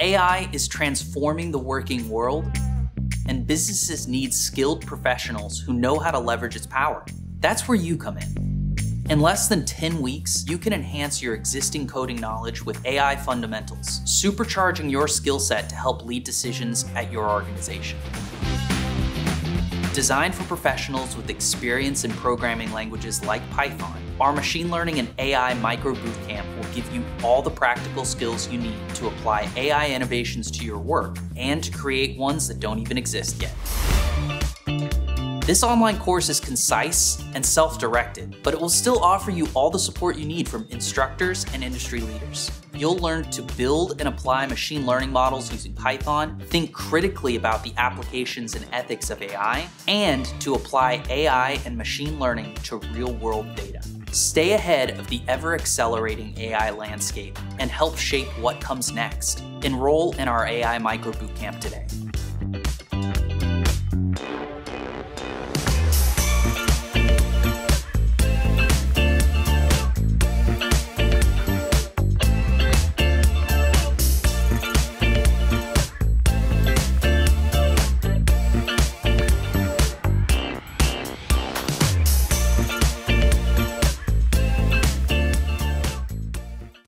AI is transforming the working world, and businesses need skilled professionals who know how to leverage its power. That's where you come in. In less than 10 weeks, you can enhance your existing coding knowledge with AI fundamentals, supercharging your skill set to help lead decisions at your organization. Designed for professionals with experience in programming languages like Python, our machine learning and AI micro bootcamp give you all the practical skills you need to apply AI innovations to your work and to create ones that don't even exist yet. This online course is concise and self-directed, but it will still offer you all the support you need from instructors and industry leaders you'll learn to build and apply machine learning models using Python, think critically about the applications and ethics of AI, and to apply AI and machine learning to real world data. Stay ahead of the ever accelerating AI landscape and help shape what comes next. Enroll in our AI Micro Bootcamp today.